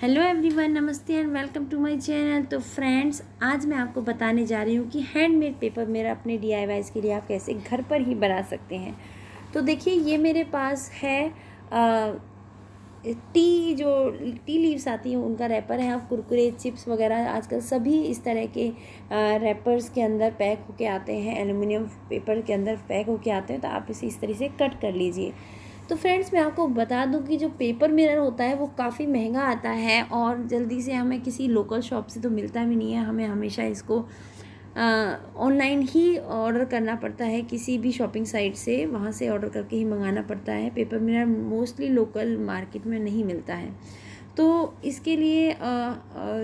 Hello everyone नमस्ते and welcome to my channel तो friends आज मैं आपको बताने जा रही हूँ कि हैंडमेड पेपर मेरा अपने डी के लिए आप कैसे घर पर ही बना सकते हैं। तो देखिए ये मेरे पास है आ, टी जो टी लीव्स आती हैं उनका रैपर है। आप कुरकुरे चिप्स वगैरह आजकल सभी इस तरह के रैपर्स के अंदर पैक होके आते हैं एलुमिनियम पेपर के अंदर पैक होके आते हैं तो आप इसे इस तरह से कट कर लीजिए। तो फ्रेंड्स मैं आपको बता दूँ कि जो पेपर मिरर होता है वो काफ़ी महँगा आता है और जल्दी से हमें किसी लोकल शॉप से तो मिलता भी नहीं है। हमें हमेशा इसको ऑनलाइन ही ऑर्डर करना पड़ता है। किसी भी शॉपिंग साइट से वहाँ से ऑर्डर करके ही मंगाना पड़ता है। Paper mirror mostly local market में नहीं मिलता है। तो इसके लिए आ, आ,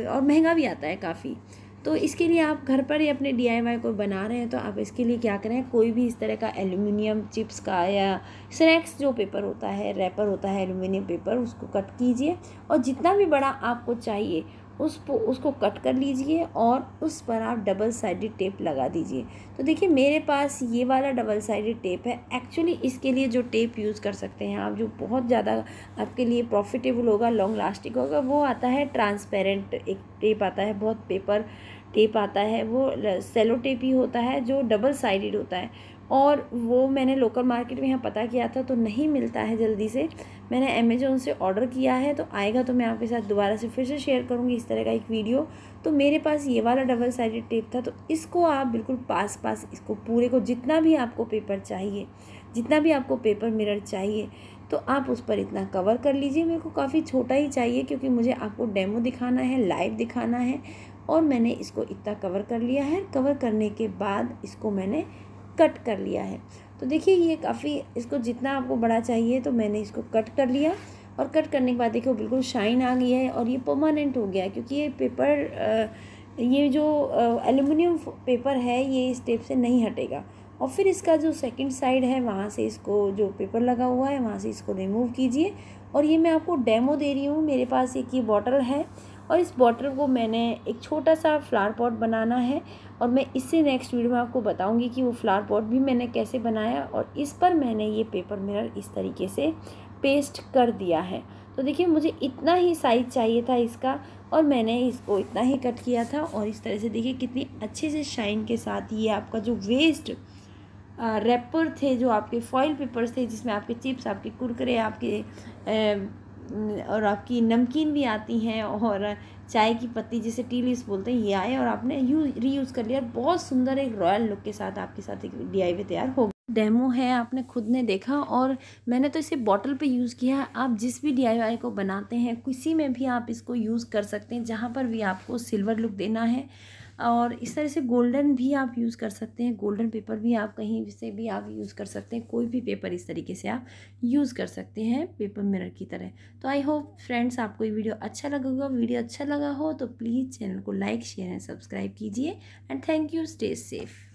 और महँगा भी आता है काफ़ी। तो इसके लिए आप घर पर ही अपने डी को बना रहे हैं तो आप इसके लिए क्या करें? कोई भी इस तरह का एल्यूमिनियम चिप्स का या स्नैक्स जो पेपर होता है, रैपर होता है, एल्यूमिनियम पेपर, उसको कट कीजिए और जितना भी बड़ा आपको चाहिए उस उसको कट कर लीजिए और उस पर आप डबल साइडेड टेप लगा दीजिए। तो देखिए, मेरे पास ये वाला डबल साइडेड टेप है। एक्चुअली इसके लिए जो टेप यूज़ कर सकते हैं आप, जो बहुत ज़्यादा आपके लिए प्रॉफिटेबल होगा लॉन्ग लास्टिंग होगा, वो आता है ट्रांसपेरेंट एक टेप आता है, बहुत पेपर टेप आता है, वो सेलो टेप ही होता है जो डबल साइडेड होता है। और वो मैंने लोकल मार्केट में यहाँ पता किया था तो नहीं मिलता है जल्दी से। मैंने अमेज़ोन से ऑर्डर किया है तो आएगा तो मैं आपके साथ दोबारा से फिर से शेयर करूँगी इस तरह का एक वीडियो तो मेरे पास ये वाला डबल साइडेड टेप था तो इसको आप बिल्कुल पास पास इसको पूरे को जितना भी आपको पेपर चाहिए, जितना भी आपको पेपर मिरर चाहिए तो आप उस पर इतना कवर कर लीजिए। मेरे को काफ़ी छोटा ही चाहिए क्योंकि मुझे आपको डेमो दिखाना है लाइव दिखाना है। और मैंने इसको इतना कवर कर लिया है। कवर करने के बाद इसको मैंने कट कर लिया है। तो देखिए, ये काफ़ी, इसको जितना आपको बड़ा चाहिए तो मैंने इसको कट कर लिया। और कट करने के बाद देखिए बिल्कुल शाइन आ गई है और ये परमानेंट हो गया है क्योंकि ये पेपर ये जो एल्यूमिनियम पेपर है, ये इस टेप से नहीं हटेगा। और फिर इसका जो सेकंड साइड है, वहाँ से इसको जो पेपर लगा हुआ है, वहाँ से इसको रिमूव कीजिए। और ये मैं आपको डेमो दे रही हूँ। मेरे पास एक ये बॉटल है। और इस बॉटल को मैंने एक छोटा सा फ्लावर पॉट बनाना है और मैं इससे नेक्स्ट वीडियो में आपको बताऊँगी कि वो फ्लावर पॉट भी मैंने कैसे बनाया और इस पर मैंने ये पेपर मिरर इस तरीके से पेस्ट कर दिया है। तो देखिए, मुझे इतना ही साइज़ चाहिए था इसका और मैंने इसको इतना ही कट किया था और इस तरह से देखिए कितनी अच्छे से शाइन के साथ ये आपका जो वेस्ट रैपर थे, जो आपके फॉइल पेपर्स थे, जिसमें आपके चिप्स आपके कुरकुरे, आपके और आपकी नमकीन भी आती हैं और चाय की पत्ती जिसे टी लीव्स बोलते हैं, ये आए और आपने यू रीयूज़ कर लिया बहुत सुंदर एक रॉयल लुक के साथ आपके साथ एक डी तैयार हो डेमो है, आपने खुद ने देखा और मैंने तो इसे बॉटल पे यूज़ किया। है आप जिस भी डीआईवाई को बनाते हैं, किसी में भी आप इसको यूज़ कर सकते हैं, जहाँ पर भी आपको सिल्वर लुक देना है। और इस तरह से गोल्डन भी आप यूज़ कर सकते हैं, गोल्डन पेपर भी आप कहीं से भी आप यूज़ कर सकते हैं, कोई भी पेपर इस तरीके से आप यूज़ कर सकते हैं पेपर मिरर की तरह। तो आई होप फ्रेंड्स आपको ये वीडियो अच्छा लगा होगा। वीडियो अच्छा लगा हो तो प्लीज़ चैनल को लाइक, शेयर एंड सब्सक्राइब कीजिए and thank you, stay safe.